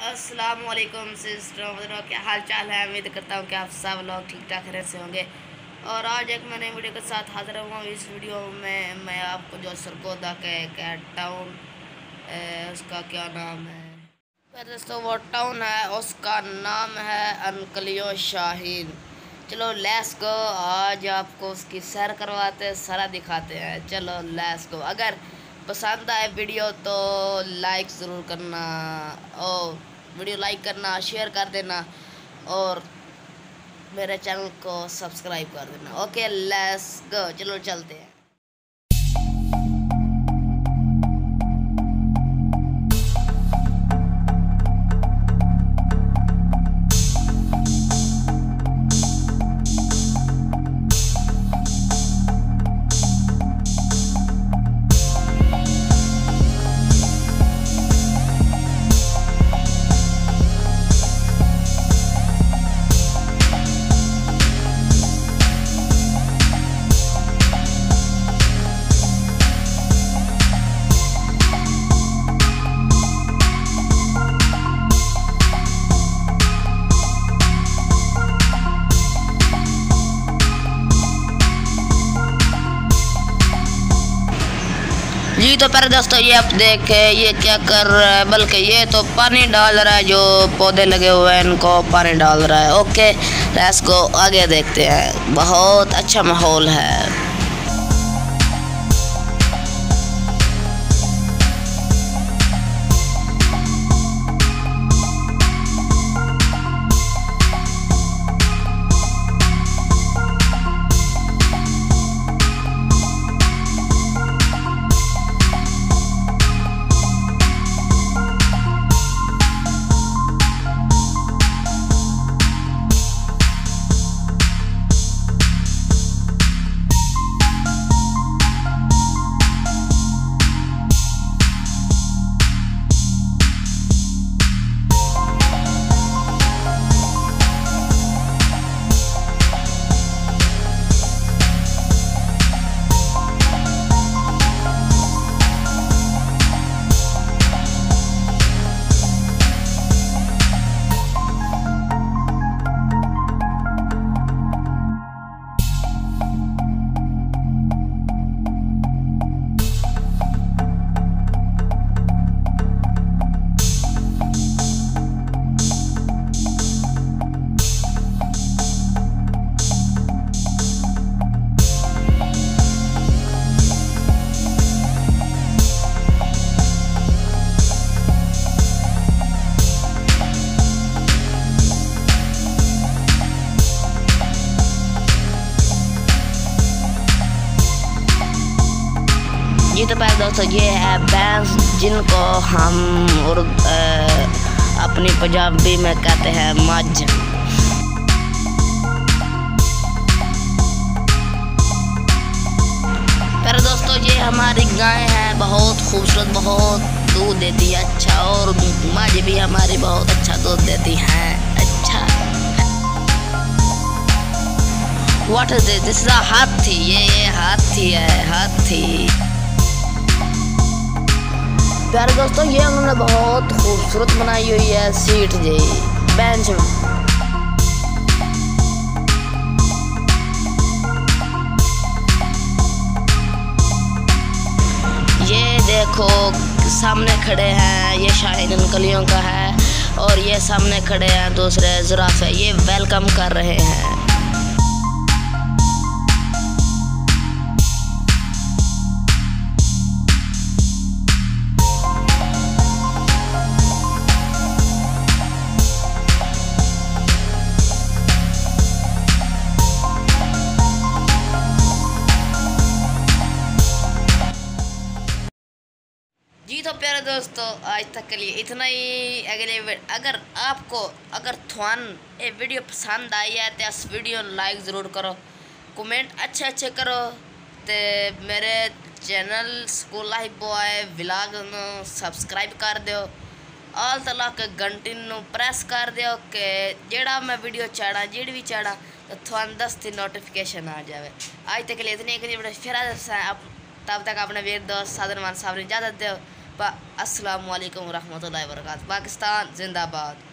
अस्सलाम वालेकुम सिस्टर क्या हाल चाल है? उम्मीद करता हूँ कि आप सब लोग ठीक ठाक रह से होंगे। और आज एक मैंने वीडियो के साथ हाजिर हुआ इस वीडियो में मैं आपको जो सरगोदा के कैट टाउन उसका क्या नाम है? दोस्तों, वो टाउन है, उसका नाम है अनकलियो शाहीन। चलो लेस को आज आपको उसकी सैर करवाते सारा दिखाते हैं। चलो लेस को अगर पसंद आए वीडियो तो लाइक ज़रूर करना और वीडियो लाइक करना शेयर कर देना और मेरे चैनल को सब्सक्राइब कर देना। ओके लेट्स गो चलो चलते हैं। जी तो पहले दोस्तों ये आप देखे, ये क्या कर रहा है? बल्कि ये तो पानी डाल रहा है, जो पौधे लगे हुए हैं, इनको पानी डाल रहा है। ओके लेट्स को आगे देखते हैं। बहुत अच्छा माहौल है। जी तो पहले दोस्तों ये है बैंस जिनको हम अपनी पंजाबी में कहते हैं मज पर दोस्तों ये हमारी गाय है, बहुत खूबसूरत, बहुत दूध देती है अच्छा और मज भी हमारी बहुत अच्छा दूध देती है अच्छा? This is a हाथी, ये ये हाथी है, हाथी। प्यारे दोस्तों, ये उन्होंने बहुत खूबसूरत बनाई हुई है सीट जी। बेंच में। ये देखो, सामने खड़े हैं, ये शाहिद कलियों का है, और ये सामने खड़े हैं दूसरे जुराफे ये वेलकम कर रहे हैं। जी तो प्यारे दोस्तों आज तक के लिए इतना ही। अगले अगर आपको, अगर थवान ये वीडियो पसंद आई है तो इस वीडियो लाइक ज़रूर करो। कमेंट अच्छे अच्छे करो। तो मेरे channel school life boy vlog subscribe कर दो आल तला के घंटी प्रेस कर दो कि जेड़ा मैं वीडियो चाड़ा जेड़ी भी चाड़ा तो थवान दस दिन नोटिफिकेशन आ जाए आज तक के लिए इतनी एक फिर तब तक अपने वीर दोस्त, साधन मान साहब ने इजाज़त दो अस्सलाम वालेकुम रहमतुल्लाहि व पाकिस्तान जिंदाबाद